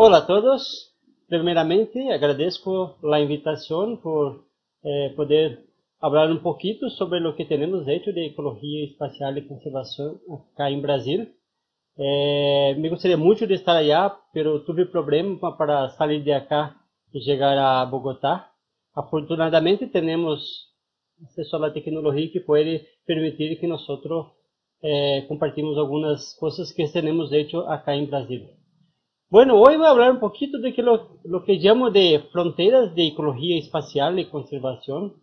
Hola a todos. Primeramente, agradezco la invitación por eh, poder hablar un poquito sobre lo que tenemos hecho de ecología espacial y conservación acá en Brasil. Eh, me gustaría mucho de estar allá, pero tuve problema para salir de acá y llegar a Bogotá. Afortunadamente tenemos acceso a la tecnología que puede permitir que nosotros eh, compartimos algunas cosas que tenemos hecho acá en Brasil. Bueno, hoy voy a hablar un poquito de que lo, lo que llamo de fronteras de ecología espacial y conservación.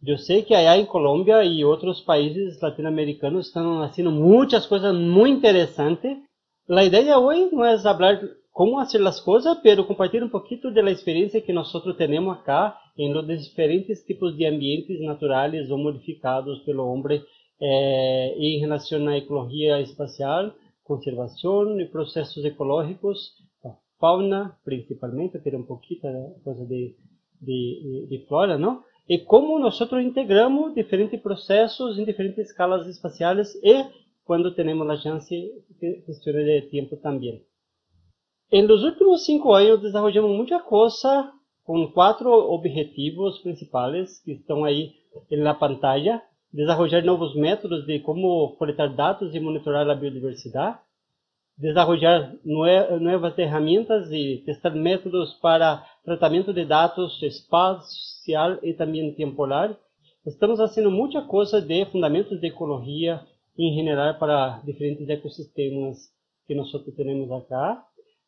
Yo sé que allá en Colombia y otros países latinoamericanos están haciendo muchas cosas muy interesantes. La idea hoy no es hablar cómo hacer las cosas, pero compartir un poquito de la experiencia que nosotros tenemos acá en los diferentes tipos de ambientes naturales o modificados pelo hombre eh, en relación a ecología espacial conservação e processos ecológicos, a fauna principalmente, ter um pouquinho de coisa de, de, de flora, não? E como nós integramos diferentes processos em diferentes escalas espaciais e quando temos a chance, questão de tempo também. Em los últimos cinco anos, desenvolvemos muita coisa com quatro objetivos principais que estão aí na pantalla desenvolver novos métodos de como coletar dados e monitorar a biodiversidade, desenvolver novas ferramentas e testar métodos para tratamento de dados espacial e também temporal. Estamos fazendo muita coisa de fundamentos de ecologia em geral para diferentes ecossistemas que nós temos acá.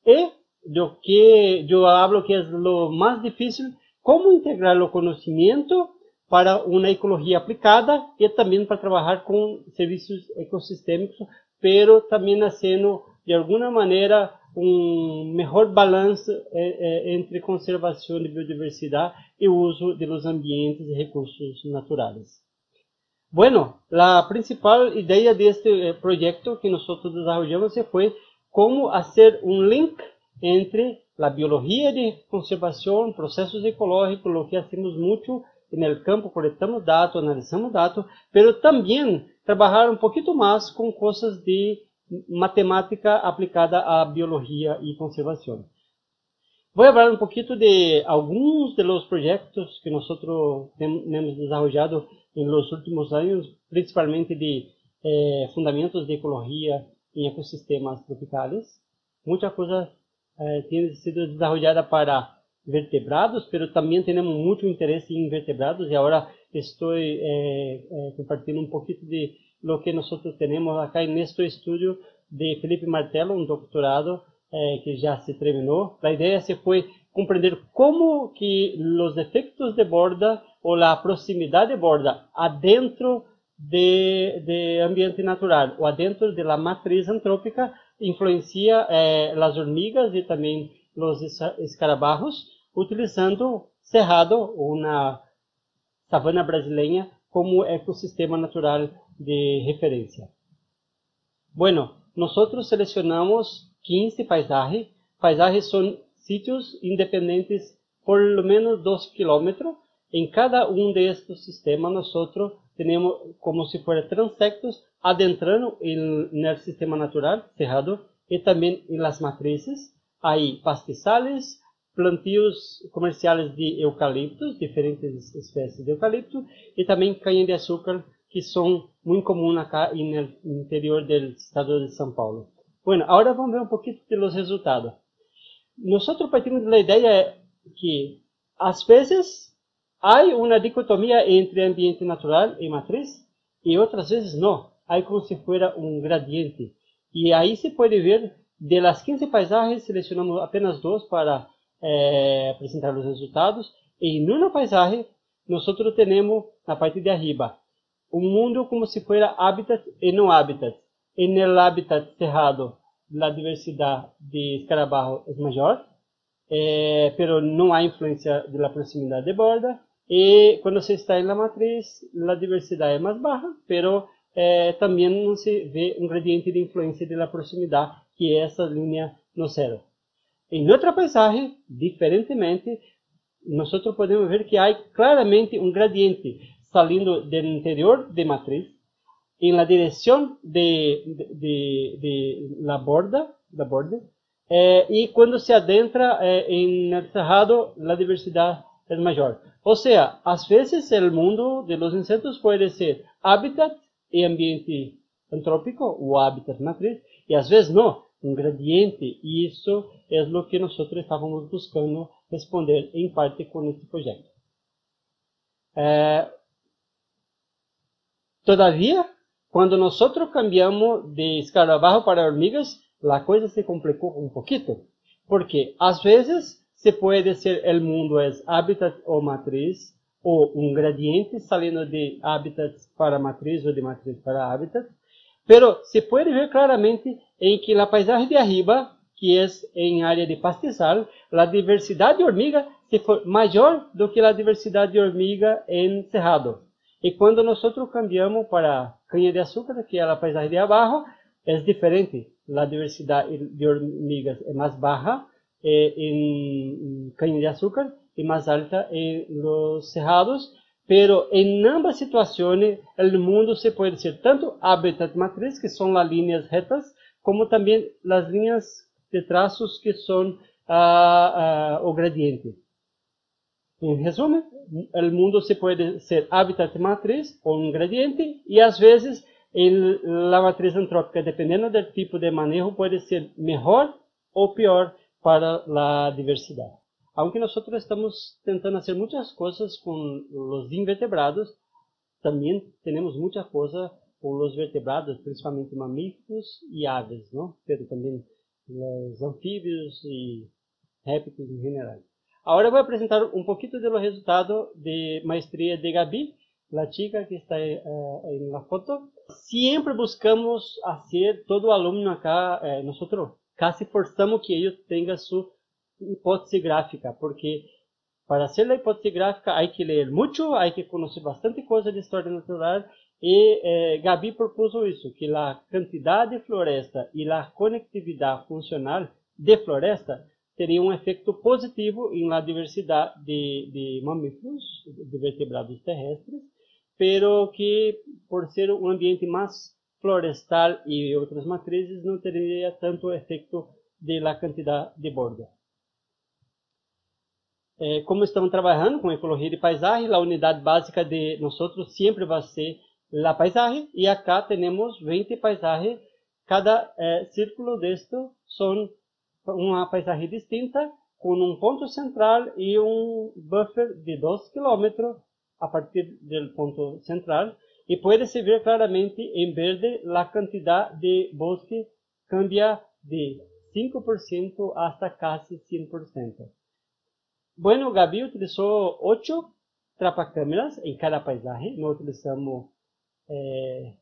E do que eu falo que é o mais difícil, como integrar o conhecimento para uma ecologia aplicada e também para trabalhar com serviços ecossistêmicos, pero também sendo de alguma maneira um melhor balanço entre conservação de biodiversidade e uso de los ambientes e recursos naturais. Bueno, a principal ideia deste eh, projeto que nós desenvolvemos foi como fazer um link entre a biologia de conservação, processos ecológicos, o que fazemos muito en el campo coletamos dados, analizamos dados, pero también trabajar un poquito más con cosas de matemática aplicada a biología y conservación. Voy a hablar un poquito de algunos de los proyectos que nosotros hemos desarrollado en los últimos años, principalmente de eh, fundamentos de ecología en ecosistemas tropicales. Muchas cosas eh, sido desarrolladas para vertebrados, pero também temos muito interesse em vertebrados e agora estou compartilhando um pouquinho de lo que nós temos acá neste estúdio de Felipe Martelo, um doutorado eh, que já se terminou. A ideia se compreender como que os efeitos de borda ou a proximidade de borda adentro de, de ambiente natural ou adentro de la matriz antrópica influencia eh, as hormigas e também os escarabajos, utilizando cerrado ou na savana brasileira como ecossistema natural de referência. Bueno, nós selecionamos 15 paisajes. Paisajes são sítios independentes por lo menos 2 kilómetros. Em cada um destes sistemas, nós temos como se fossem transectos adentrando no sistema natural cerrado e também las matrizes aí pastizales, plantios comerciais de eucaliptos, diferentes espécies de eucalipto, e também caña-de-açúcar, que são muito comuns acá no interior do estado de São Paulo. Bueno, agora vamos ver um pouquinho dos resultados. Nós partimos da ideia que, às vezes, há uma dicotomia entre ambiente natural e matriz, e outras vezes não. Há como se fosse um gradiente. E aí se pode ver de las 15 paisagens, selecionamos apenas duas para eh, apresentar os resultados. E em uma paisagem, nós temos na parte de arriba um mundo como se fosse hábitat e não hábitat. En el hábitat cerrado, a diversidade de escarabajo é maior, eh, pero não há influência da proximidade de borda. E quando se está na matriz, a diversidade é mais baixa, pero eh, também não se vê um gradiente de influência da proximidade que é essa linha no zero. Em outra paisagem, diferentemente, nós podemos ver que há claramente um gradiente saindo do interior de matriz em la direção de, la borda, da borda, eh, cuando se adentra eh, en el cerrado, la diversidad es mayor. O sea, a veces el mundo de los insectos puede ser hábitat y ambiente antrópico o hábitat matriz, y a veces no, un gradiente, y eso es lo que nosotros estábamos buscando responder en parte con este proyecto. Eh, todavía, cuando nosotros cambiamos de escarabajo para hormigas, la cosa se complicó un poquito, porque a veces se puede ser el mundo es hábitat o matriz, o un gradiente saliendo de hábitat para matriz o de matriz para hábitat, pero se puede ver claramente en que la paisaje de arriba, que es en área de pastizal, la diversidad de hormiga se foi maior do que a diversidade de hormiga em cerrado. E quando nós cambiamos para canha de açúcar, que é a paisagem de abaixo, é diferente. A diversidade de hormigas é mais baixa eh, em canha de açúcar e mais alta em los cerrados, pero em ambas situações, o mundo se pode ser tanto hábitat matriz, que são as linhas retas, como também as linhas de traços que ah, ah, o gradiente. En resumen, el mundo se puede ser hábitat matriz o un gradiente y a veces el, la matriz antrópica, dependiendo del tipo de manejo, puede ser mejor o peor para la diversidad. Aunque nosotros estamos tentando hacer muchas cosas con los invertebrados, también tenemos muchas cosas con los vertebrados, principalmente mamíferos y aves, ¿no? Pero también los anfibios y répteis en general. Agora vou apresentar um pouquinho do resultado de maestria de Gabi, a chica que está uh, na foto. Sempre buscamos fazer todo aluno acá, eh, nós casi forçamos que ele tenha sua hipótese gráfica, porque para fazer a hipótese gráfica há que ler muito, há que conhecer bastante coisa de história natural e eh, Gabi propôs isso, que a quantidade de floresta e a conectividade funcional de floresta teria um efeito positivo em la diversidade de, de mamíferos, de vertebrados terrestres, pero que por ser um ambiente mais florestal e outras matrizes não teria tanto efeito de la quantidade de borda. É, como estamos trabalhando com ecologia de paisagem, a unidade básica de nós sempre vai ser a paisagem, e acá temos 20 paisagens. Cada é, círculo deste são uma paisagem distinta, com um ponto central e um buffer de 2 km a partir do ponto central. E pode-se ver claramente em verde a quantidade de bosque cambia de 5% hasta casi 100%. Bueno, Gabi utilizou oito trapacâmeras em cada paisagem. Nós utilizamos eh,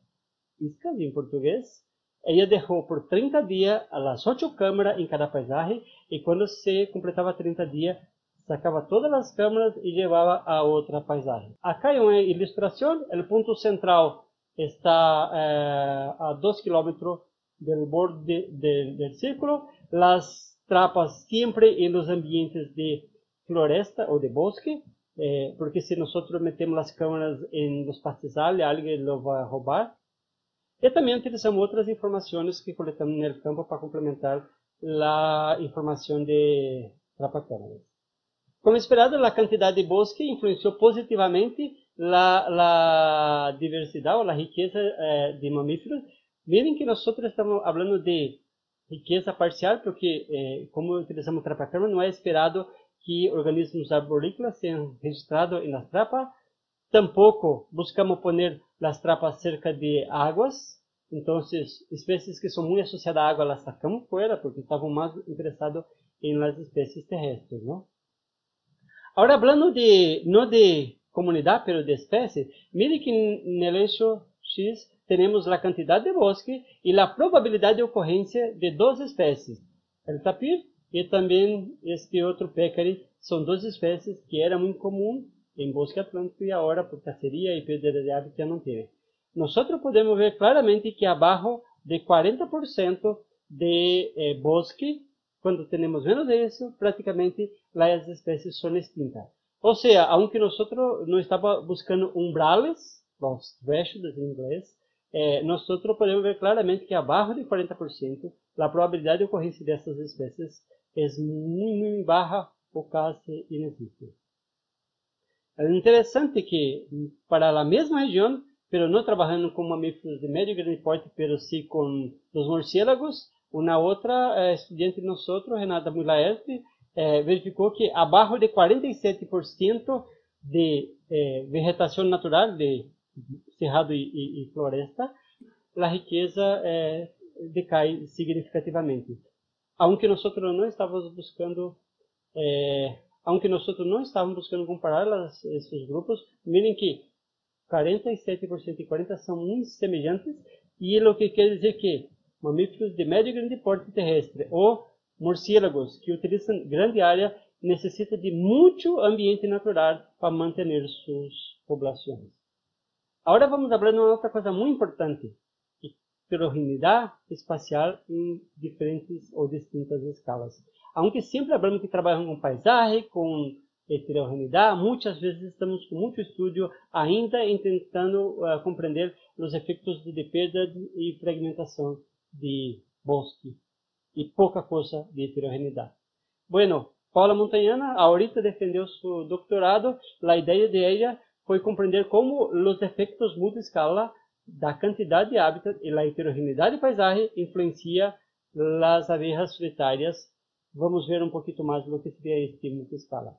em português. Ella dejó por 30 días a las 8 cámaras en cada paisaje y cuando se completaba 30 días sacaba todas las cámaras y llevaba a otra paisaje. Acá hay una ilustración, el punto central está eh, a 2 kilómetros del borde de, del círculo, las trapas siempre en los ambientes de floresta o de bosque, eh, porque si nosotros metemos las cámaras en los pastizales, alguien lo va a robar. E também utilizamos outras informações que coletamos no campo para complementar a informação de trapacâmeras. Como esperado, a quantidade de bosque influenciou positivamente a diversidade ou a riqueza eh, de mamíferos. Miren que nós estamos falando de riqueza parcial, porque eh, como utilizamos trapacâmera, não é esperado que organismos arborícolas sejam registrados nas trapas. Tampouco buscamos poner las trapas cerca de aguas. Entonces, especies que son muy asociadas a agua las sacamos fuera porque estaban más interesados en las especies terrestres, ¿no? Ahora, hablando de, no de comunidad, pero de especies, mire que el eixo X tenemos la cantidad de bosque y la probabilidad de ocurrencia de dos especies. El tapir y también este otro pécari son dos especies que eran muy común em bosque atlântico e agora por caceria e perda de hábitat não teve. Nós podemos ver claramente que abaixo de 40% de eh, bosque, quando temos menos disso, praticamente as espécies são extintas. Ou seja, aunque nós não estamos buscando umbrales, os thresholds em inglês, eh, nós podemos ver claramente que abaixo de 40% a probabilidade de ocorrência dessas espécies é muito baja ou quase inexiste. É interessante que para a mesma região, pero não trabalhando com mamíferos de médio e grande porte, pero sim com os morcélagos, uma outra eh, estudante de nós, Renata Mulaerte, eh, verificou que abaixo de 47% de eh, vegetação natural, de cerrado e floresta, a riqueza eh, decai significativamente. Aunque nós não estávamos buscando, eh, aunque nós não estávamos buscando comparar esses grupos, miren que 47% e 40% são muito semelhantes, e o que quer dizer que mamíferos de médio e grande porte terrestre ou morcélagos que utilizam grande área necessita de muito ambiente natural para manter suas populações. Agora vamos falar de uma outra coisa muito importante, heterogeneidade espacial em diferentes ou distintas escalas. Aunque sempre falamos que trabalhamos com paisagem, com heterogeneidade, muitas vezes estamos com muito estudo ainda tentando uh, compreender os efeitos de perda e fragmentação de bosque e pouca coisa de heterogeneidade. Bueno, Paula Montagnana ahorita defendeu seu doutorado. A ideia de ela foi compreender como os efeitos multi-escala da quantidade de hábitat e a heterogeneidade de paisagem influencia as abejas solitárias. Vamos ver um pouquinho mais do que seria este multi-escala.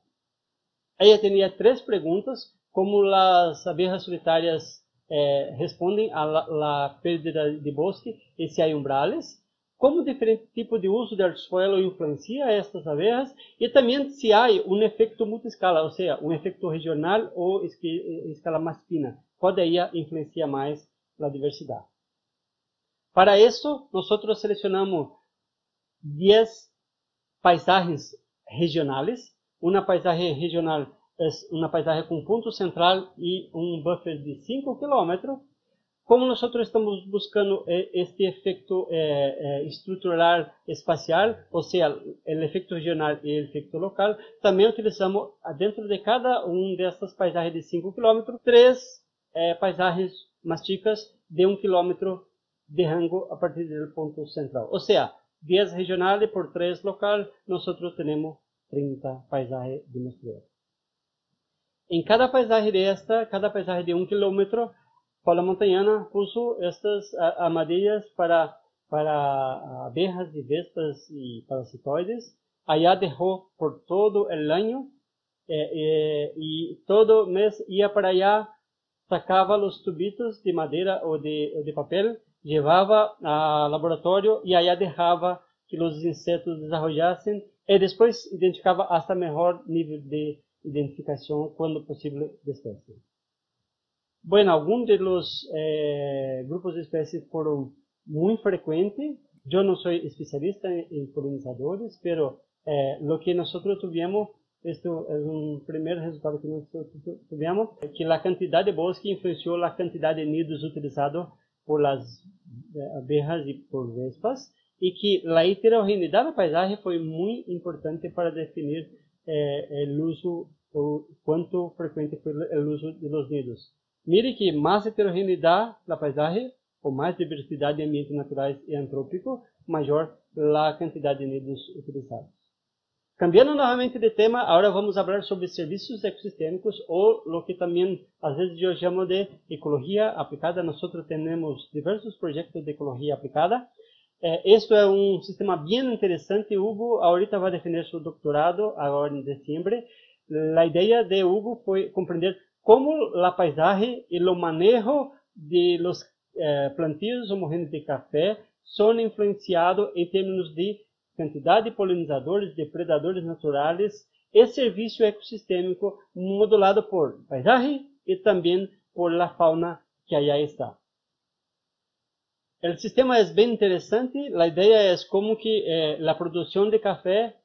Ela tinha três perguntas, como as abejas solitárias eh, à perda de bosque e se há umbrales, como diferente tipo de uso do suelo influencia estas abejas e também se há um efeito multiscala, ou seja, um efeito regional ou escala mais fina, pode aí influenciar mais a diversidade. Para isso, nós selecionamos 10 paisagens regionais. Uma paisagem regional é uma paisagem com ponto central e um buffer de 5 km como nós estamos buscando eh, este efeito eh, eh, estrutural espacial, ou seja, o efeito regional e o efeito local, também utilizamos dentro de cada um dessas paisagens de 5 km, três paisagens masticas de 1 km de rango a partir do ponto central. Ou seja, 10 regionais por 3 local, nós temos 30 paisagens de mostrador. Em cada paisagem desta, cada paisagem de 1 km, Paula Montanhana puso estas armadilhas para, para abejas e vespas e parasitoides. Allá deixou por todo o ano e todo mês ia para allá, sacava os tubitos de madeira ou de, ou de papel, levava ao laboratório e allá deixava que os insetos desenvolvessem e depois identificava hasta melhor nível de identificação quando possível de espécie. Bueno, algunos de los eh, grupos de especies fueron muy frecuentes. Yo no soy especialista en, polinizadores, pero eh, lo que nosotros tuvimos, esto es un primer resultado que nosotros tuvimos, que la cantidad de bosque influenció la cantidad de nidos utilizados por las eh, abejas y por vespas, y que la heterogeneidad del paisaje fue muy importante para definir el uso o cuánto frecuente fue el uso de los nidos. Mire que mais heterogeneidade da paisagem, ou mais diversidade de ambientes naturais e antrópicos, maior a quantidade de nidos utilizados. Cambiando novamente de tema, agora vamos falar sobre serviços ecossistêmicos ou o que também às vezes eu chamo de ecologia aplicada. Nós temos diversos projetos de ecologia aplicada. Eh, é um sistema bem interessante. Hugo ahorita vai defender seu doutorado agora em dezembro. A ideia de Hugo foi compreender como la paisaje y lo manejo de los eh, plantíos homogéneos de café son influenciados en términos de cantidad de polinizadores, depredadores naturales e serviço ecossistêmico modulado por paisaje e também por la fauna que allá está. O sistema é bem interessante. A ideia é como que eh, a produção de café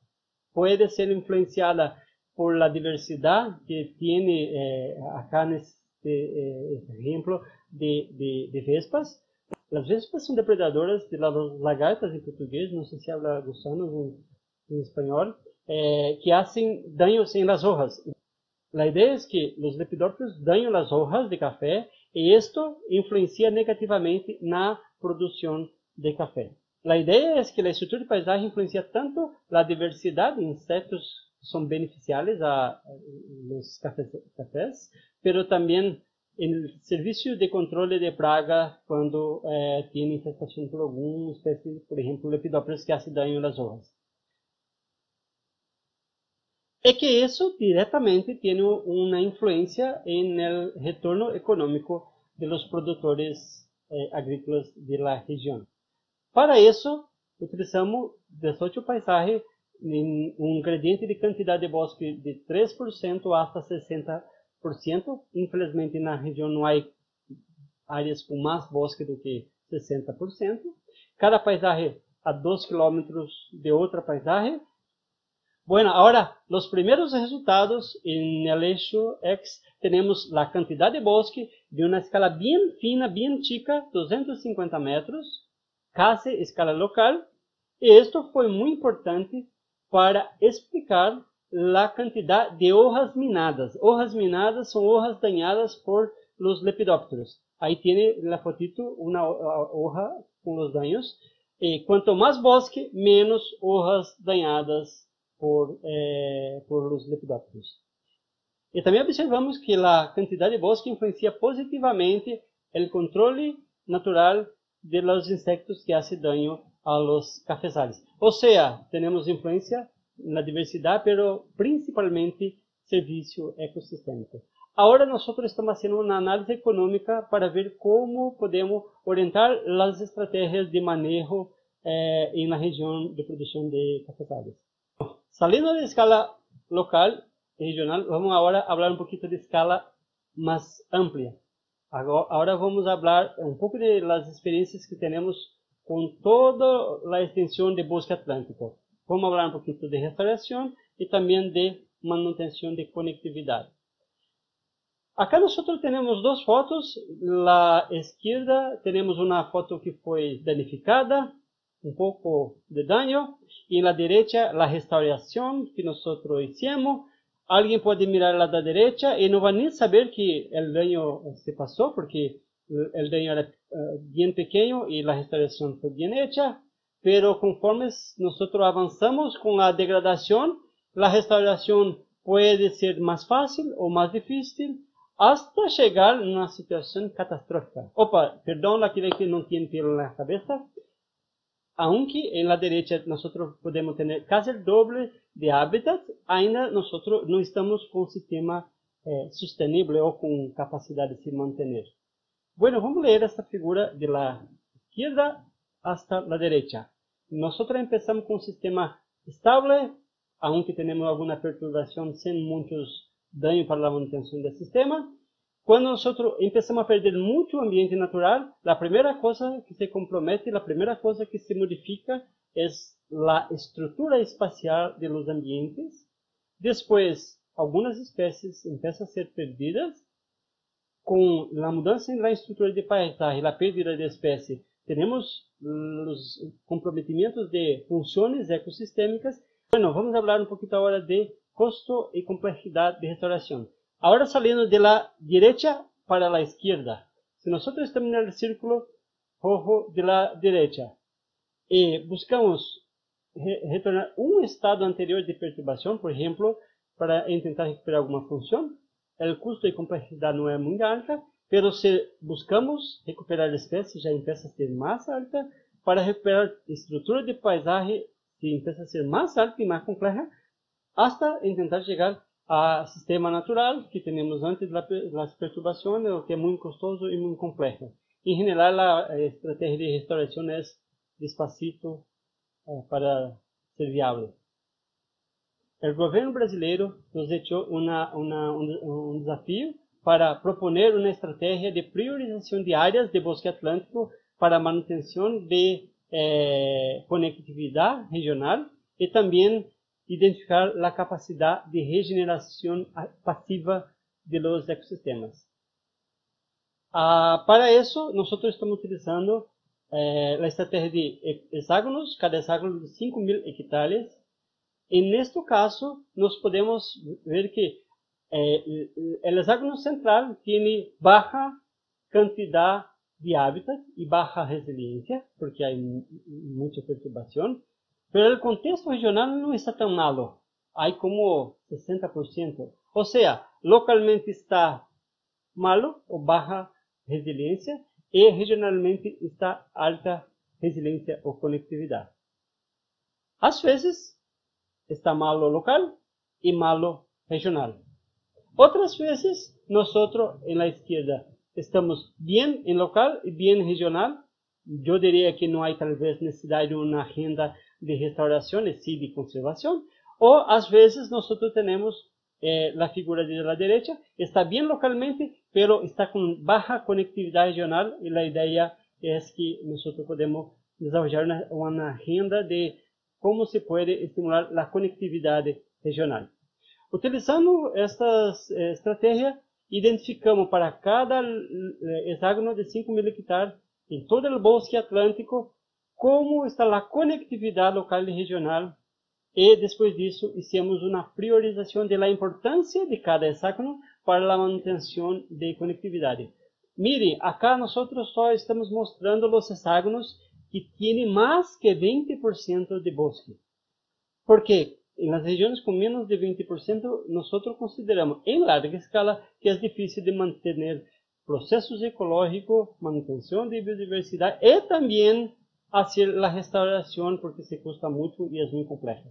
pode ser influenciada por la diversidad que tiene eh, acá en este, eh, ejemplo de, de, de, vespas. Las vespas son depredadoras de las lagartas en portugués, no sé si habla gusanos en, en español, eh, que hacen daños en las hojas. La idea es que los lepidópteros dañan las hojas de café y esto influencia negativamente na produção de café. a ideia é que a estrutura de paisagem influencia tanto a diversidade de insetos que são beneficiados a los cafés, cafés pero também el servicio de controle de praga quando eh, tiene infestación por alguna especie, por ejemplo, lepidópteros que hace daño a las hojas. É que isso diretamente tem uma influência no retorno econômico de los produtores eh, agrícolas de região. Para isso, utilizamos 18 paisaje em um gradiente de quantidade de bosque de 3% hasta 60%. Infelizmente, na região não há áreas com mais bosque do que 60%. Cada paisaje a 2 km de outra paisaje. Bueno, ahora, los primeros resultados el eixo X tenemos la cantidad de bosque de una escala bien fina, bien chica, 250 metros, casi escala local, y esto fue muy importante para explicar la cantidad de hojas minadas. Hojas minadas son hojas dañadas por los lepidópteros. Ahí tiene la fotito una hoja con los daños. Y cuanto más bosque, menos hojas dañadas por, eh, por los lepidópteros. E também observamos que a quantidade de bosque influencia positivamente o controle natural de los insectos que hacen daño a los cafezales. O sea, tenemos influencia en la diversidad, pero principalmente servicio ecosistémico. Ahora nosotros estamos haciendo una análisis económica para ver cómo podemos orientar las estrategias de manejo eh, en la región de producción de cafezales. Saliendo de escala local y regional, vamos ahora a hablar un poquito de escala más amplia. Agora vamos falar um pouco de las experiências que temos com toda a extensão de bosque atlântico. Vamos falar um pouquinho de restauração e também de manutenção de conectividade. Acá nós temos duas fotos. Na esquerda temos uma foto que foi danificada, um pouco de dano, e na direita a restauração que nós fizemos alguém pode mirar lá da direita e não vai nem saber que o dano se passou, porque o dano era uh, bem pequeno e a restauração foi bem hecha, pero conforme nós avançamos com a degradação, a restauração pode ser mais fácil ou mais difícil, hasta chegar numa situação catastrófica. Opa, perdão, aquele que não tem pelo na cabeça, aunque en la derecha nosotros podemos tener casi el doble de hábitats, ainda nosotros no estamos con un sistema eh, sostenible o con capacidad de se mantener. Bueno, vamos a leer esta figura de la izquierda hasta la derecha. Nosotros empezamos con un sistema estable, aunque tenemos alguna perturbación sin muchos daños para la manutención del sistema. Quando nós começamos a perder muito ambiente natural, a primeira coisa que se compromete, a primeira coisa que se modifica é a estrutura espacial de los ambientes. Depois, algumas espécies começam a ser perdidas. Com a mudança na estrutura de paisagem, a perda de espécie, temos os comprometimentos de funções ecossistêmicas. Bueno, vamos falar um pouquinho agora de custo e complexidade de restauração. Ahora saliendo de la derecha para la izquierda. Si nosotros estamos en círculo rojo de la derecha y buscamos retornar un estado anterior de perturbación, por ejemplo, para intentar recuperar alguma função, o custo e complexidade não é muito alta, pero se buscamos recuperar a espécie, já começa a ser mais alta, para recuperar estrutura de paisagem, se começa a ser mais alta e mais complexa, hasta tentar chegar a sistema natural que temos antes das perturbações, o que é muito custoso e muito complexo. Em geral, a estratégia de restauração é despacito eh, para ser viável. O governo brasileiro nos deixou um desafio para proponer uma estratégia de priorização de áreas de bosque atlântico para manutenção de eh, conectividade regional e também identificar a capacidade de regeneração passiva de los ecossistemas. Ah, para isso, nós estamos utilizando eh, a estratégia de hexágonos, cada hexágono de 5 mil hectares. E neste caso, nós podemos ver que eh, o hexágono central tem baixa quantidade de hábitat y baja resiliencia, porque hay mucha perturbación, pero el contexto regional no está tan malo, hay como 60%. O sea, localmente está malo o baja resiliencia y regionalmente está alta resiliencia o conectividad. Às vezes está malo local y malo regional. Otras veces nosotros en la izquierda estamos bien en local y bien regional. Yo diría que no hay tal vez necesidad de una agenda de restauración, y de conservación. O às vezes nosotros tenemos eh, la figura de la derecha, está bien localmente, pero está con baja conectividad regional y la idea es que nosotros podemos desarrollar una, una agenda de cómo se puede estimular la conectividad regional. Utilizando esta eh, estrategia, identificamos para cada eh, hexágono de 5.000 hectares em todo o bosque atlântico como está a conectividade local e regional e depois disso hicimos uma priorização da importância de cada hexágono para a manutenção de conectividade. Mire, acá nós só estamos mostrando os hexágonos que têm mais que 20% de bosque. Porque las regiões com menos de 20%, nós consideramos em larga escala que é difícil de manter processos ecológicos, manutenção de biodiversidade e também fazer a restauração, porque se custa muito e é muito complexo.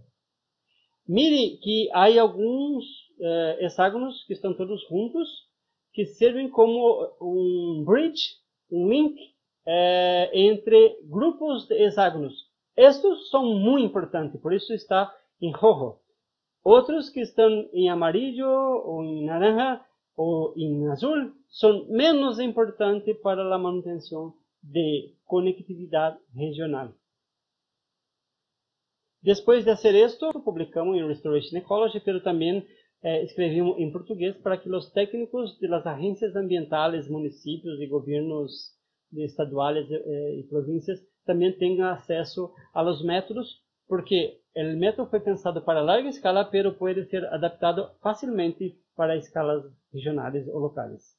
Mire que há alguns eh, hexágonos que estão todos juntos, que servem como um bridge, um link eh, entre grupos de hexágonos. Estes são muito importantes, por isso está em rojo. Outros que estão em amarillo, ou em naranja, ou em azul, são menos importantes para a manutenção de conectividade regional. Depois de fazer isto, publicamos em Restoration Ecology, mas também eh, escrevemos em português para que os técnicos das agências ambientais, municípios e governos estaduais eh, e províncias também tenham acesso aos métodos, porque o método foi pensado para larga escala, pero pode ser adaptado facilmente para escalas regionais ou locais.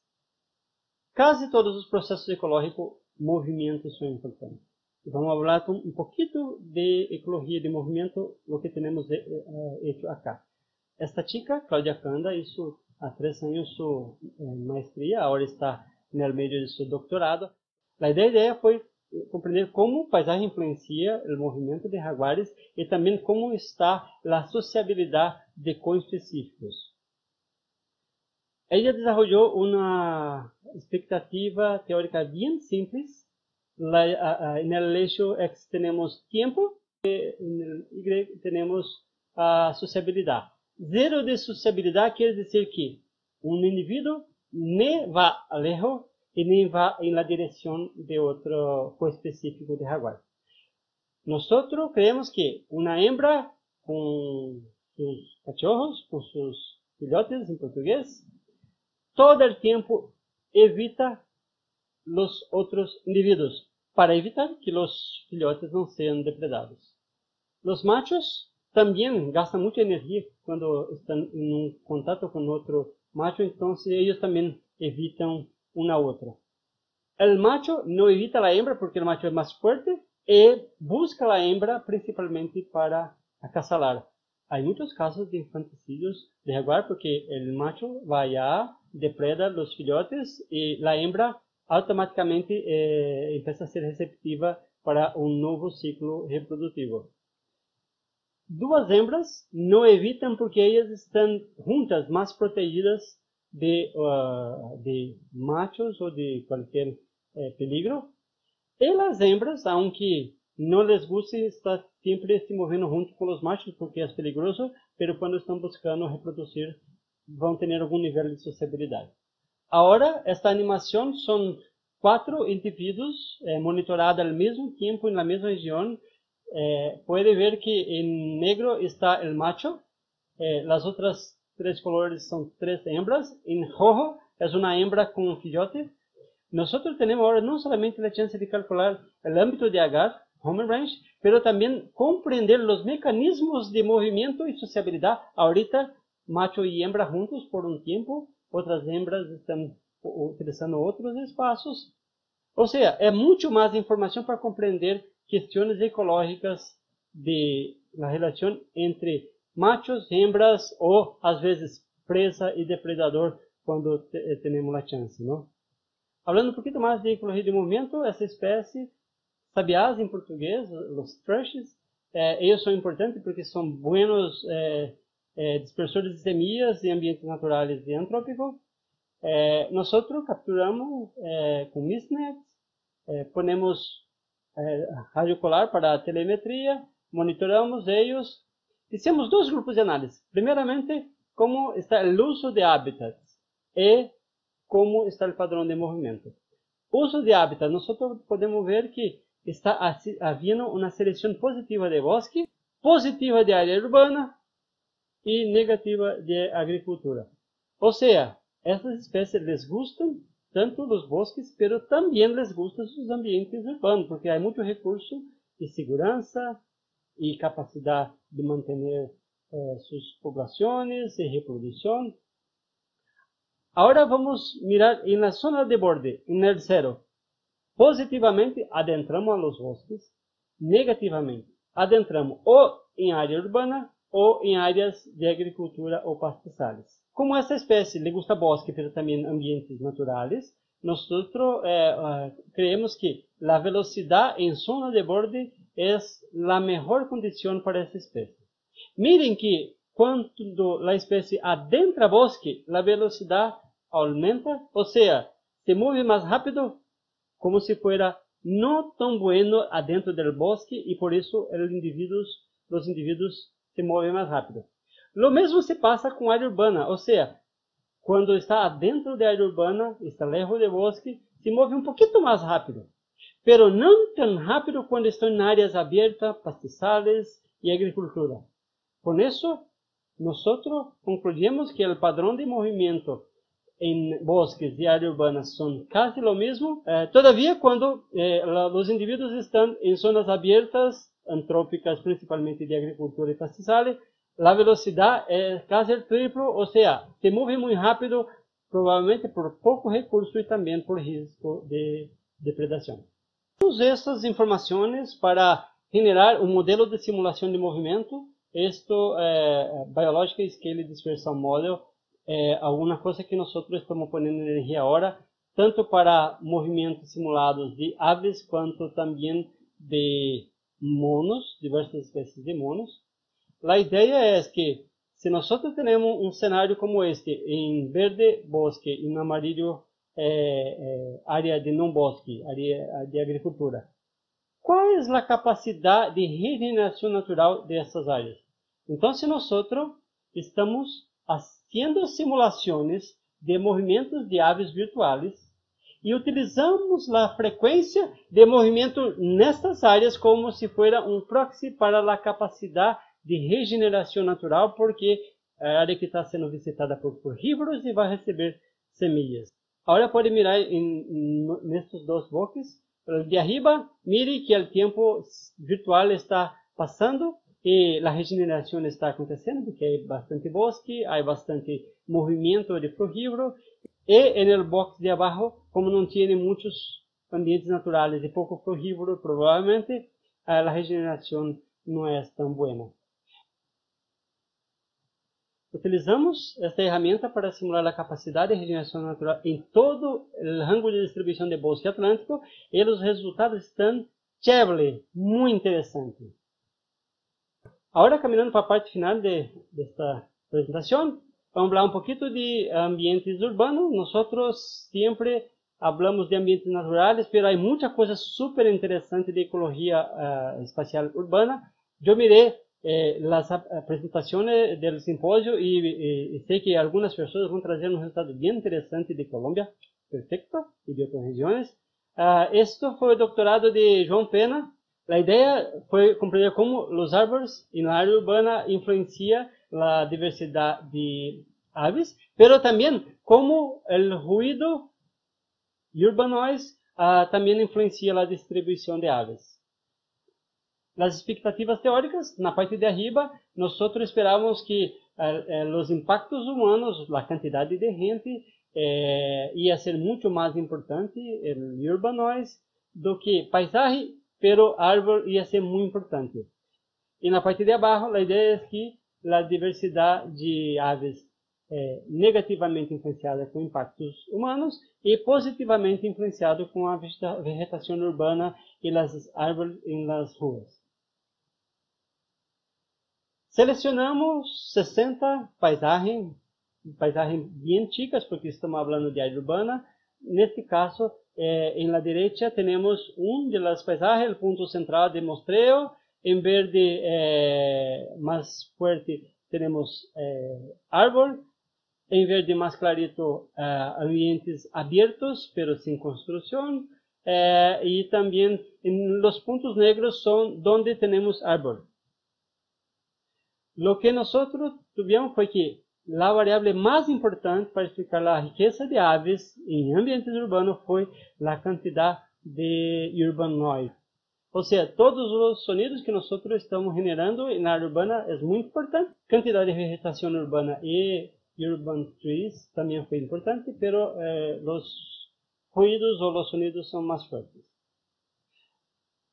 Quase todos os processos ecológicos, movimentos são importantes. Vamos falar um pouquinho de ecologia de movimento, o que temos feito eh, acá. Esta chica, Claudia Canda, hizo há três anos sua eh, maestria, agora está no meio de seu doutorado. A ideia foi compreender como a paisagem influencia o movimento de jaguares e também como está a sociabilidade de coespecíficos. Ella desenvolveu uma expectativa teórica bem simples la, en el hecho X tenemos tiempo, en el Y tenemos a sociabilidad. Zero de sociabilidad quiere decir que un individuo ni va lejos y ni va en la dirección de otro coespecífico de jaguar. Nosotros creemos que una hembra con sus cachorros, con sus filhotes en portugués, todo el tiempo evita los otros individuos para evitar que los filhotes não sejam depredados. Os machos também gastam muita energia quando estão em um contato com outro macho, então eles também evitam uma outra. O macho não evita a hembra porque o macho é mais forte e busca a hembra principalmente para acasalar. Há muitos casos de infanticídios de jaguar porque o macho vai a depreda os filhotes e a hembra automaticamente eh, começa a ser receptiva para um novo ciclo reprodutivo. Duas hembras não evitam porque elas estão juntas, mais protegidas de, uh, de machos ou de qualquer eh, peligro. E as hembras, aunque não les guste estar sempre se movendo junto com os machos porque é peligroso, mas quando estão buscando reproduzir, vão ter algum nível de sociabilidade. Agora, esta animação são quatro indivíduos eh, monitorados ao mesmo tempo na mesma região. Eh, pode ver que em negro está o macho, eh, as outras três colores são três hembras. Em rojo é uma hembra com um filhote. Nós temos agora não somente a chance de calcular o âmbito de agar, home range, mas também compreender os mecanismos de movimento e sociabilidade. Ahorita, macho e hembra juntos por um tempo, outras hembras estão utilizando outros espaços. Ou seja, é muito mais informação para compreender questões ecológicas de la relação entre machos, hembras ou às vezes presa e depredador quando temos a chance, não? Falando um pouquinho mais de ecologia de movimento, essa espécie, sabiás em português, os thrushes, eh, eles são importantes porque são buenos eh, eh, dispersores de semillas em ambientes naturais e antrópicos. Eh, nós capturamos com mistnets, ponemos rádio colar para telemetria, monitoramos eles. Fizemos dois grupos de análise. Primeiramente, como está o uso de hábitats e como está o padrão de movimento. Uso de hábitat, nós podemos ver que está havendo uma seleção positiva de bosque, positiva de área urbana e negativa de agricultura. Ou seja, essas espécies les gustam tanto os bosques, pero também les gustam os ambientes urbanos, porque há muito recurso de segurança e capacidade de manter eh, suas populações e reprodução. Agora vamos mirar em la zona de borde, en el. Positivamente adentramos a los bosques, negativamente adentramos ou em área urbana ou em áreas de agricultura ou pastizales. Como essa espécie le gusta bosque, mas também ambientes naturais, nós eh, creemos que a velocidade em zona de borde é a melhor condição para essa espécie. Miren que quando a espécie adentra bosque, a velocidade aumenta, ou seja, se move mais rápido, como se fuera não tão bueno adentro do bosque e por isso os indivíduos se movem mais rápido. Lo mesmo se passa com a área urbana, ou seja, quando está dentro da área urbana, está lejos do bosque, se move um pouquinho mais rápido, pero não tão rápido quando estão em áreas abertas, pastizales e agricultura. Com isso, nós concluímos que o padrão de movimento em bosques e áreas urbanas são quase o mesmo. Eh, todavia, quando eh, os indivíduos estão em zonas abertas, antrópicas, principalmente de agricultura e pastizales, a velocidade é quase o triplo, ou seja, se move muito rápido, provavelmente por pouco recurso e também por risco de depredação. Usamos essas informações para generar um modelo de simulação de movimento. Isto é Biological Scale Dispersal Model é alguma coisa que nós estamos ponendo energia agora, tanto para movimentos simulados de aves quanto também de monos, diversas espécies de monos. A ideia é que se nós temos um cenário como este, em verde bosque e em amarillo é, é, área de não bosque, área de agricultura, qual é a capacidade de regeneração natural dessas áreas? Então, se nós estamos fazendo simulações de movimentos de aves virtuais e utilizamos a frequência de movimento nestas áreas como se fosse um proxy para a capacidade de regeneração natural, porque é a área que está sendo visitada por herbívoros e vai receber semillas. Agora pode mirar nestes dois boxes. De arriba, mire que o tempo virtual está passando e a regeneração está acontecendo, porque há bastante bosque, há bastante movimento de frugívoro. E no box de abaixo, como não tem muitos ambientes naturais e pouco frugívoro, provavelmente a regeneração não é tão boa. Utilizamos esta ferramenta para simular a capacidade de regeneração natural em todo o rango de distribuição de bosque atlântico e os resultados estão chévere, muito interessante. Agora, caminhando para a parte final de, desta apresentação, vamos falar um pouquinho de ambientes urbanos. Nós sempre falamos de ambientes naturais, mas há muita coisa super interessante de ecologia uh, espacial urbana. Eu mirei eh, las presentaciones del simposio y, sé que algunas personas van a traer un resultado bien interesante de Colombia, perfecto, y de otras regiones. Uh, esto fue el doctorado de João Pena. La idea fue comprender cómo los árboles en la área urbana influencia la diversidad de aves, pero también cómo el ruido urban noise uh, también influencia la distribución de aves. Nas expectativas teóricas, na parte de arriba, nós esperávamos que eh, eh, os impactos humanos, a quantidade de gente eh, ia ser muito mais importante o urban noise do que paisagem, pero árbol ia ser muito importante. E na parte de abaixo, a ideia é que a diversidade de aves é negativamente influenciada com impactos humanos e positivamente influenciado com a vegetação urbana e as árvores nas ruas. Selecionamos 60 paisagens, paisagens bem antigas, porque estamos falando de área urbana. Neste caso, eh, em la derecha temos um de las paisajes, o ponto central de mostreo. Em verde eh, mais forte temos eh, árbol. Em verde mais clarito, eh, ambientes abertos, pero sem construção. Eh, e também em los pontos negros são onde temos árbol. Lo que nosotros tuvimos foi que a variável mais importante para explicar a riqueza de aves em ambientes urbanos foi a quantidade de urban noise. Ou seja, todos os sonidos que nós estamos generando na área urbana é muito importante. Quantidade de vegetação urbana e urban trees também foi importante, pero eh, os ruídos ou os sonidos são mais fortes.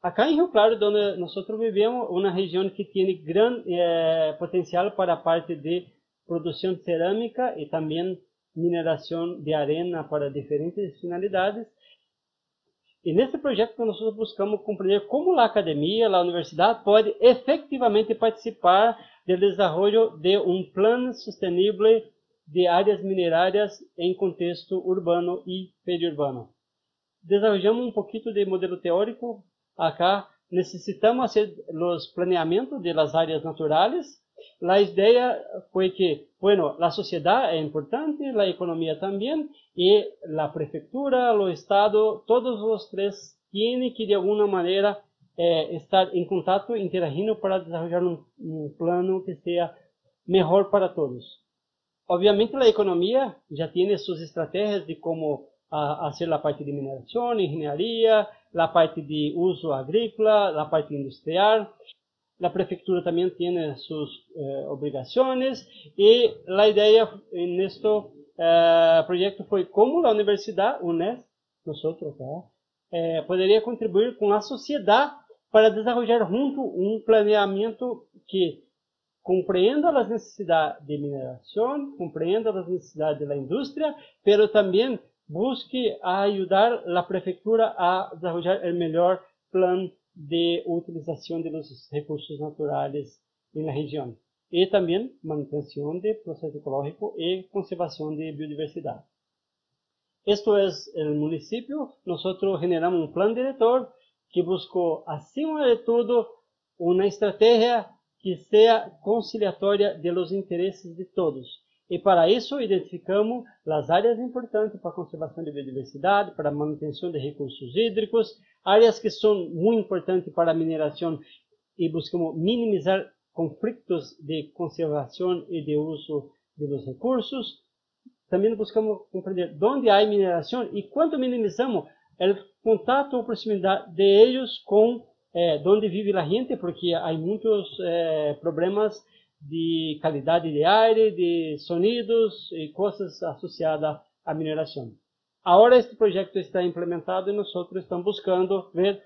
Acá em Rio Claro, onde nós vivemos, uma região que tem grande eh, potencial para a parte de produção de cerâmica e também mineração de arena para diferentes finalidades. E nesse projeto nós buscamos compreender como a academia, a universidade pode efetivamente participar do desenvolvimento de um plano sustentável de áreas minerárias em contexto urbano e periurbano. Desenvolvemos um pouquinho de modelo teórico. Acá necessitamos fazer os planeamentos das áreas naturais a ideia foi que, bueno, a sociedade é importante, a economia também, e a prefeitura, o Estado, todos os três têm que, de alguma maneira, eh, estar em contato, interagindo para desenvolver um, um plano que seja melhor para todos. Obviamente, a economia já tem suas estratégias de como a, fazer a parte de mineração, engenharia, a parte de uso agrícola, a parte industrial, la prefectura también tiene sus eh, obligaciones y la idea en este eh, proyecto fue cómo la universidad, UNES, eh, podría contribuir con la sociedad para desarrollar junto un planeamiento que compreenda las necesidades de mineración, compreenda las necesidades de la industria, pero también busque ayudar a la prefectura a desarrollar el mejor plan de utilização de recursos naturais na região e também manutenção de processo ecológico e conservação de biodiversidade. Esto é o município. Nós generamos um plano diretor que buscou, acima de tudo, uma estratégia que seja conciliatória de los de todos. E para isso identificamos as áreas importantes para a conservação de biodiversidade, para a manutenção de recursos hídricos, áreas que são muito importantes para a mineração e buscamos minimizar conflitos de conservação e de uso de los recursos. Também buscamos compreender onde há mineração e quanto minimizamos o contato ou proximidade de eles com eh, onde vive a gente, porque há muitos eh, problemas de qualidade de ar, de sonidos e coisas associadas à mineração. Agora este projeto está implementado e nós estamos buscando ver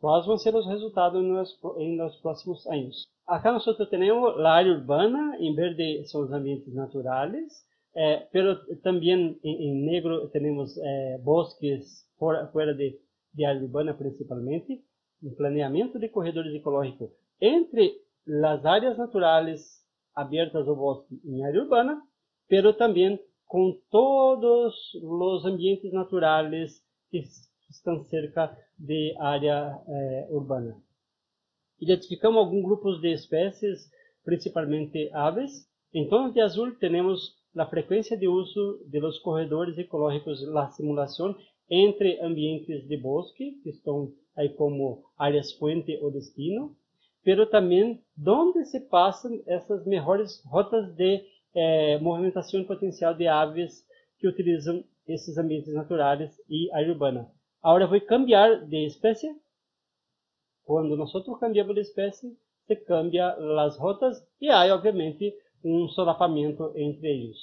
quais vão ser os resultados nos, nos próximos anos. Acá nós temos a área urbana, em verde são os ambientes naturais, eh, também em, em negro temos eh, bosques fora, fora de, de área urbana principalmente, um planeamento de corredores ecológicos entre as áreas naturais abertas ao bosque em área urbana, pero também com todos os ambientes naturais que estão cerca de área eh, urbana. Identificamos alguns grupos de espécies, principalmente aves. Em tono de azul temos a frequência de uso de los corredores ecológicos, a simulação entre ambientes de bosque, que estão aí como áreas fuente ou destino, pero também onde se passam essas melhores rotas de eh, movimentação potencial de aves que utilizam esses ambientes naturais e área urbana. Agora vou cambiar de espécie. Quando nós cambiamos de espécie, se cambia as rotas e há, obviamente, um solapamento entre eles.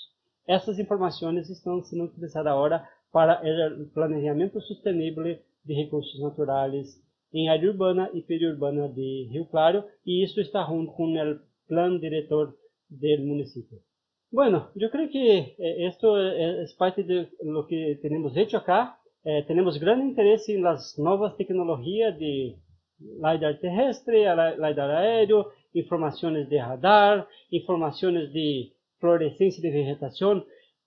essas informações estão sendo utilizadas agora para o planejamento sustentável de recursos naturais em área urbana e periurbana de Rio Claro, e isso está junto com o plano diretor do município. Bueno, yo creo que eh, esto es parte de lo que tenemos hecho acá. Eh, tenemos gran interés en las de LiDAR terrestre, LiDAR aéreo, informaciones de radar, informaciones de fluorescencia de vegetación.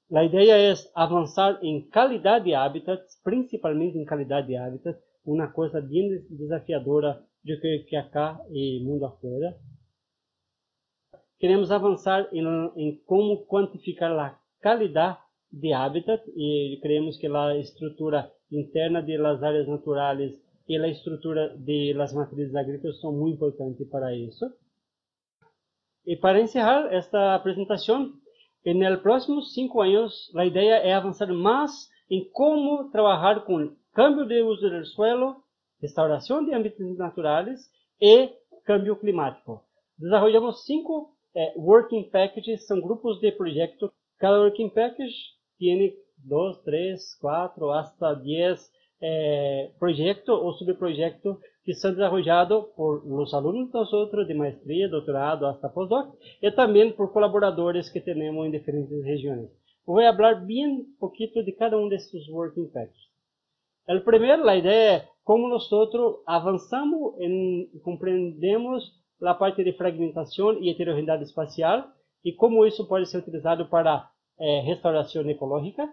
La idea es avanzar en calidad de hábitats, principalmente en calidad de hábitats, una cosa bien desafiadora, yo creo que acá y mundo afuera queremos avançar em, em como quantificar a qualidade de hábitat e creemos que a estrutura interna de las áreas naturais e a estrutura de las matrizes agrícolas são muito importantes para isso. E para encerrar esta apresentação, em los próximos cinco anos, a ideia é avançar mais em como trabalhar com cambio de uso do suelo, restauração de ambientes naturais e cambio climático. Desenvolvemos cinco é, working packages são grupos de projeto. Cada working package tem dois, três, quatro, hasta dez é, projetos ou subprojetos que são desenvolvidos por os alunos nosotros de maestria, doutorado, hasta postdoc, e também por colaboradores que temos em diferentes regiões. Vou falar bem pouquinho de cada um desses working packages. O primeiro, a ideia é como nós avançamos e compreendemos a parte de fragmentação e heterogeneidade espacial e como isso pode ser utilizado para eh, restauração ecológica.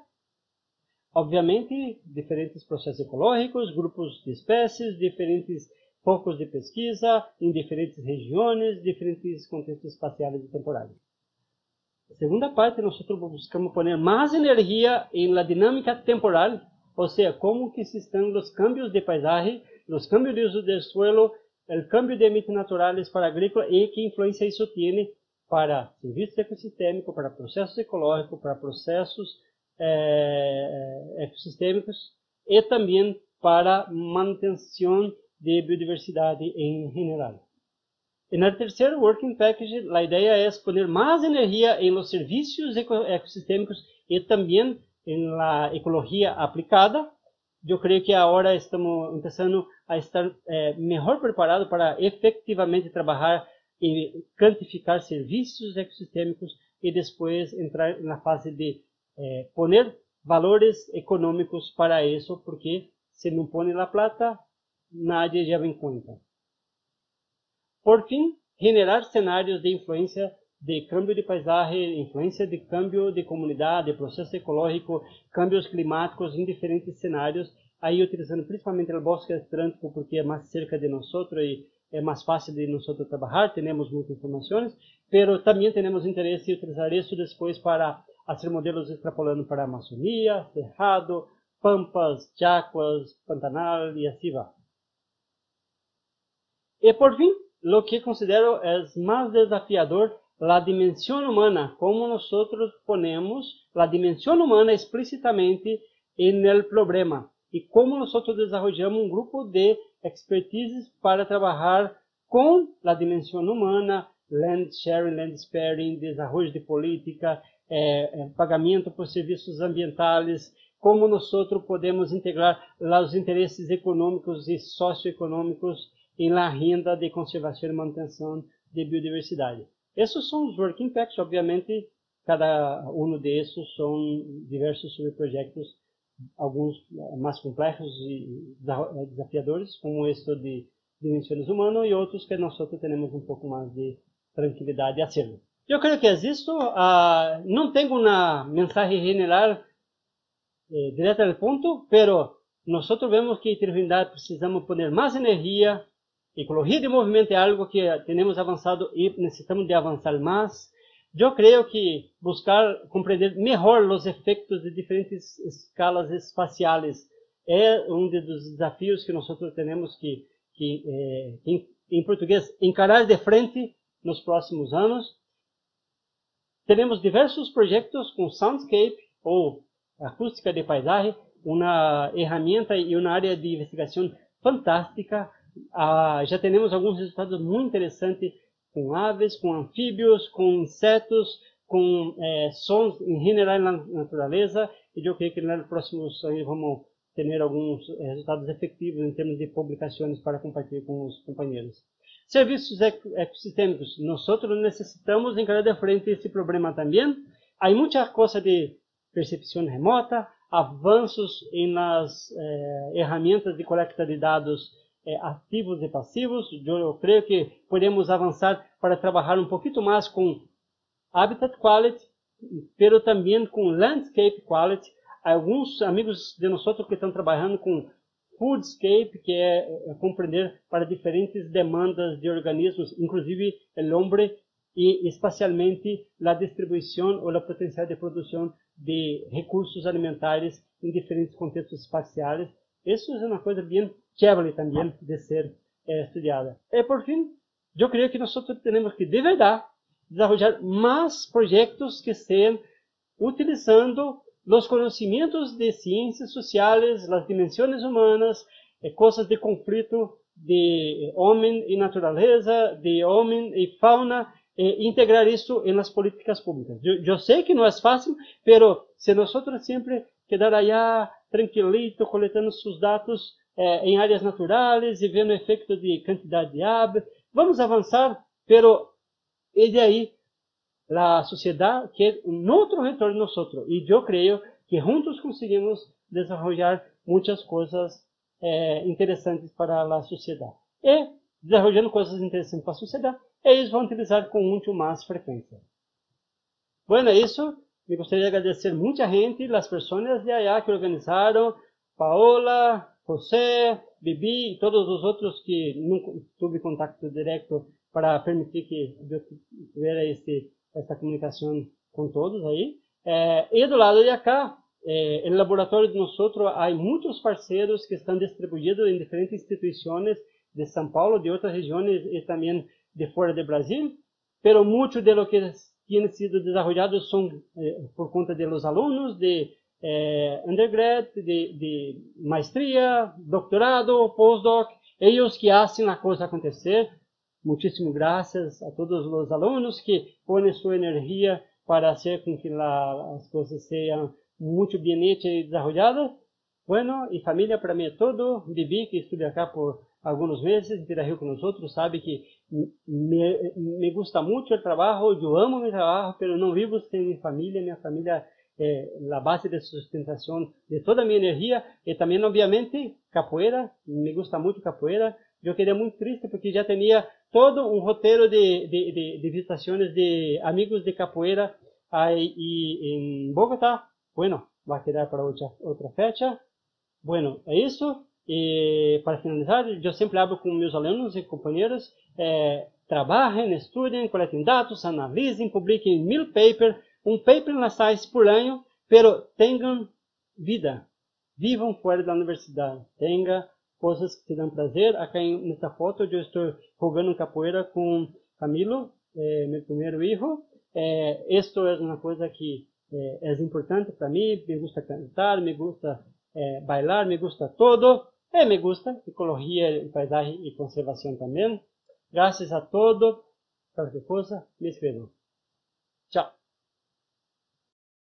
Obviamente, diferentes processos ecológicos, grupos de espécies, diferentes focos de pesquisa em diferentes regiões, diferentes contextos espaciais e temporais. A segunda parte, nós buscamos pôr mais energia em la dinâmica temporal, ou seja, como que se estão os cambios de paisagem, os cambios de uso do suelo o cambio de ambientes naturales para agrícola e que influência isso tem para serviços ecossistêmicos, para processos ecológicos, para processos eh, ecossistêmicos e também para manutenção de biodiversidade em geral. No terceiro Working Package, a ideia é poner mais energia em los serviços ecossistêmicos e também em la ecologia aplicada. Eu creio que agora estamos começando a estar é, melhor preparado para efetivamente trabalhar e quantificar serviços ecossistêmicos e depois entrar na fase de é, poner valores econômicos para isso, porque se não põe a plata, nadie já vem conta. Por fim, generar cenários de influência de câmbio de paisagem, influência de câmbio de comunidade, processo ecológico, câmbios climáticos em diferentes cenários aí utilizando principalmente o bosque atlântico porque é mais cerca de nós e é mais fácil de nós trabalhar, temos muitas informações, mas também temos interesse em utilizar isso depois para fazer modelos extrapolando para a Amazônia, Cerrado, Pampas, Chacuas, Pantanal e assim vai. E por fim, o que considero é mais desafiador, a dimensão humana, como nós ponemos a dimensão humana explicitamente no problema e como nós desenvolvemos um grupo de expertises para trabalhar com a dimensão humana, land sharing, land sparing, desenvolvimento de política, eh, pagamento por serviços ambientais, como nós podemos integrar os interesses econômicos e socioeconômicos em la renda de conservação e manutenção de biodiversidade. Esses são os working packs, obviamente, cada um desses são diversos subprojetos alguns mais complexos e desafiadores, como este de dimensões humanas, e outros que nós temos um pouco mais de tranquilidade a hacerlo. Eu creio que é isso. Uh, não tenho uma mensagem general eh, direta ao ponto, pero vemos que em precisamos poner mais energia. Ecologia de movimento é algo que temos avançado e necessitamos de avançar mais. Eu creio que buscar compreender melhor os efeitos de diferentes escalas espaciais é um dos desafios que nós temos que, que eh, em, em, português, encarar de frente nos próximos anos. Teremos diversos projetos com Soundscape ou acústica de paisagem, uma ferramenta e uma área de investigação fantástica. Ah, já temos alguns resultados muito interessantes com aves, com anfíbios, com insetos, com é, sons em general na natureza, e eu creio que nos próximos anos vamos ter alguns é, resultados efetivos em termos de publicações para compartilhar com os companheiros. Serviços ecossistêmicos. Nós necessitamos encarar de frente esse problema também. Há muita coisa de percepção remota, avanços nas eh, ferramentas de coleta de dados eh, ativos e passivos. Eu creio que podemos avançar para trabalhar um pouquinho mais com habitat quality, pero também com landscape quality. Alguns amigos de nós que estão trabalhando com foodscape, que é, é compreender para diferentes demandas de organismos, inclusive o homem e especialmente a distribuição ou a potencial de produção de recursos alimentares em diferentes contextos espaciais. Isso é uma coisa bem chévere também de ser é, estudada. E por fim, eu creio que nós temos que, de verdade, desenvolver mais projetos que estejam utilizando os conhecimentos de ciências sociais, as dimensões humanas, eh, coisas de conflito de homem e natureza, de homem e fauna, e integrar isso nas políticas públicas. Eu, eu sei que não é fácil, pero se nós sempre quedar allá tranquilito, coletando seus dados eh, em áreas naturais e vendo o efeito de quantidade de ave, vamos avançar, pero e de aí a sociedade quer um outro retorno nós. E eu creio que juntos conseguimos desenvolver muitas coisas eh, interessantes para a sociedade. E, desenvolvendo coisas interessantes para a sociedade, eles vão utilizar com muito mais frequência. Bueno, é isso. Me gostaria de agradecer muita gente, as pessoas de allá que organizaram, Paola, José, Bibi e todos os outros que nunca tive contato direto para permitir que eu tivesse essa comunicação com todos aí. E do lado de cá, é, no laboratório de nós há muitos parceiros que estão distribuídos em diferentes instituições de São Paulo, de outras regiões e também de fora do Brasil, pero muito de lo que tem sido desenvolvido são eh, por conta de los alunos de eh, undergrad, de, de maestria, doutorado, postdoc, eles que fazem a coisa acontecer. Muitíssimo graças a todos os alunos que põem sua energia para fazer com que la, as coisas sejam muito bem hechas e desenvolvidas. Bueno, e família para mim é tudo. Bibi, que estuda cá por alguns meses, interagiu com nós outros, sabe que me, me gusta muito o trabalho, eu amo meu trabalho, mas não vivo sem minha família, minha família é a base de sustentação de toda a minha energia, e também, obviamente, capoeira, me gusta muito capoeira, eu queria muito triste porque já tinha todo um roteiro de, de, de, de visitações de amigos de capoeira aí em Bogotá. Bueno, vai quedar para outra, outra fecha. Bueno, é isso. E para finalizar, eu sempre abro com meus alunos e companheiros, é, trabalhem, estudem, coletem dados, analisem, publiquem mil papers, um paper nasais por ano, pero tenham vida, vivam fora da universidade, tenham coisas que te dão prazer. Aqui nesta foto eu estou jogando capoeira com Camilo, é, meu primeiro filho. É, isto é uma coisa que é, é importante para mim, me gusta cantar, me gusta é, bailar, me gusta todo. E me gusta ecologia, paisagem e conservação também. Graças a todos. Qualquer coisa, me escrevam. Tchau.